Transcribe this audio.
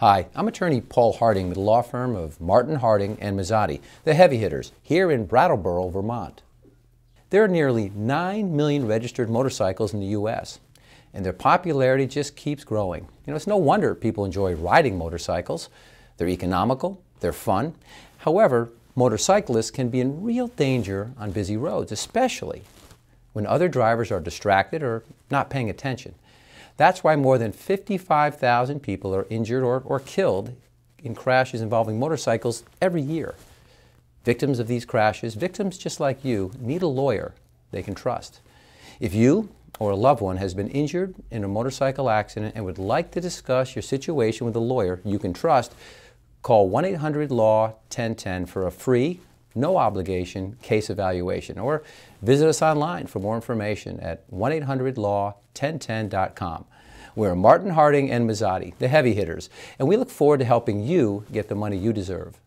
Hi, I'm attorney Paul Harding with the law firm of Martin Harding and Mazzotti, the heavy hitters, here in Brattleboro, Vermont. There are nearly 9 million registered motorcycles in the U.S., and their popularity just keeps growing. You know, it's no wonder people enjoy riding motorcycles. They're economical, they're fun. However, motorcyclists can be in real danger on busy roads, especially when other drivers are distracted or not paying attention. That's why more than 55,000 people are injured or, or killed in crashes involving motorcycles every year. Victims of these crashes, victims just like you, need a lawyer they can trust. If you or a loved one has been injured in a motorcycle accident and would like to discuss your situation with a lawyer you can trust, call 1 800 Law 1010 for a free, no obligation case evaluation or visit us online for more information at 1 800 Law 1010.com. We're Martin Harding and Mazzotti, the heavy hitters, and we look forward to helping you get the money you deserve.